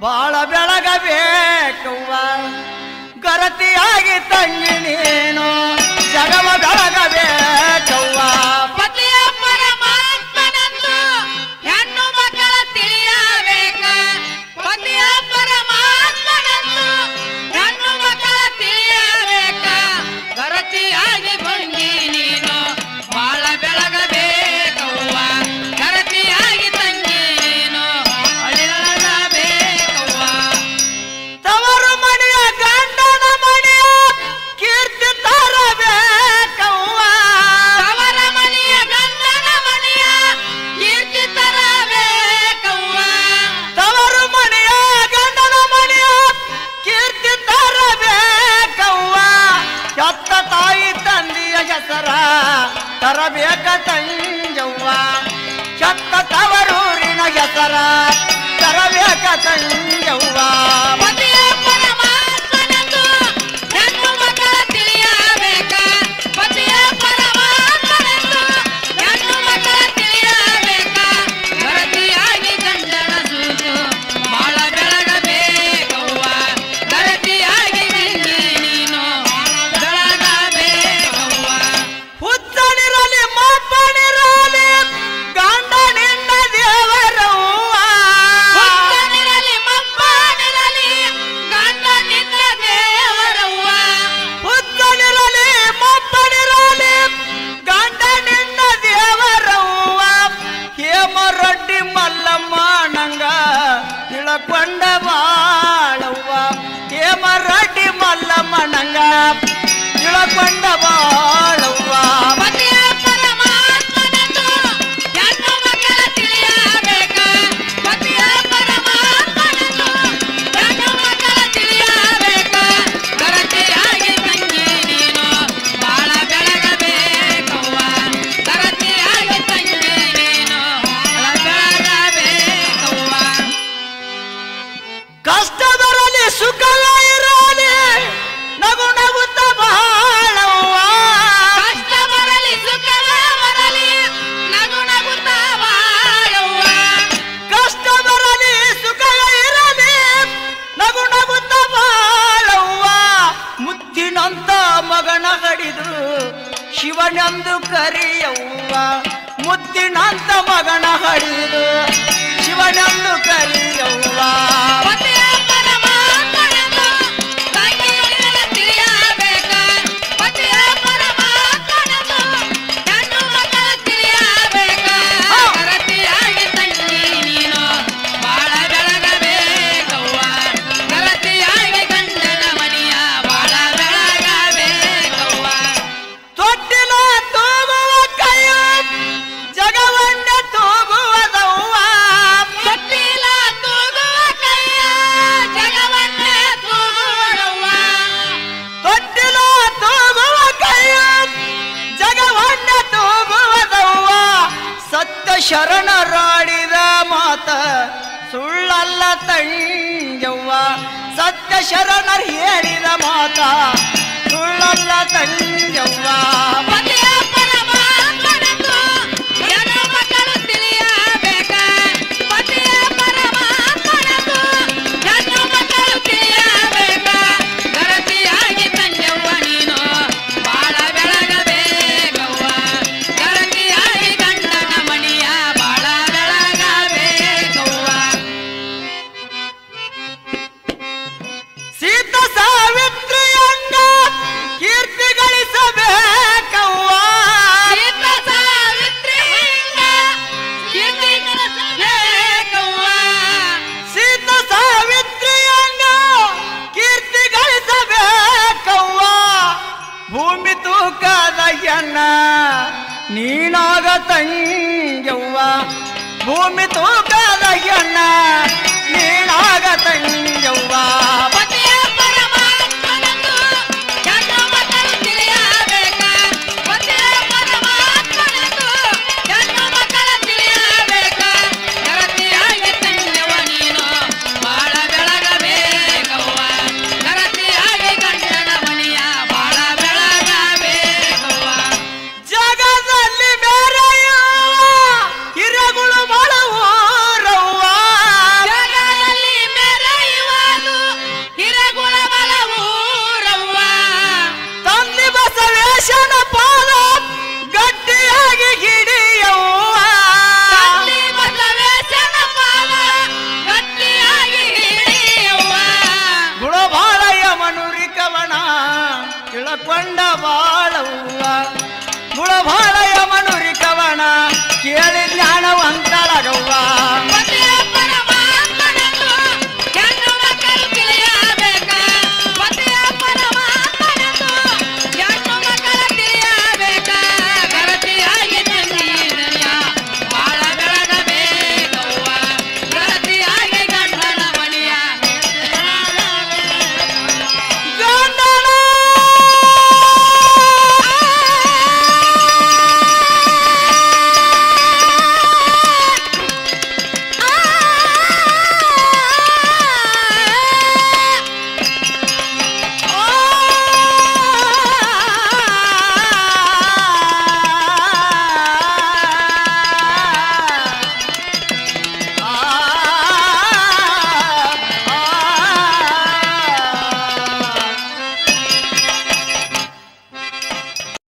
ಬಾಳ ಬೆಳಗಬೇಕವ್ವ. ಗರತಿಯಾಗಿ ತಂಗಿ ನೀನು ಜಗವ ಬೆಳಗಬೇಕವ್ವ. ಬೇಕ ತಂಜವ್ವ ಚಕ್ಕ ತವರೂರಿನ நாங்கள் ಶಿವನೆಂದು ಕರೆಯುವ ಮುದ್ದಿನಂತ ಮಗನ ಹಡಿದು ಶಿವನೆಂದು ಕರಿಯವ್ವ. ಶರಣರಾಡಿದ ಮಾತ ಸುಳ್ಳಲ್ಲ ತಂಜವ್ವ ಸತ್ಯ ಶರಣರು ಹೇಳಿ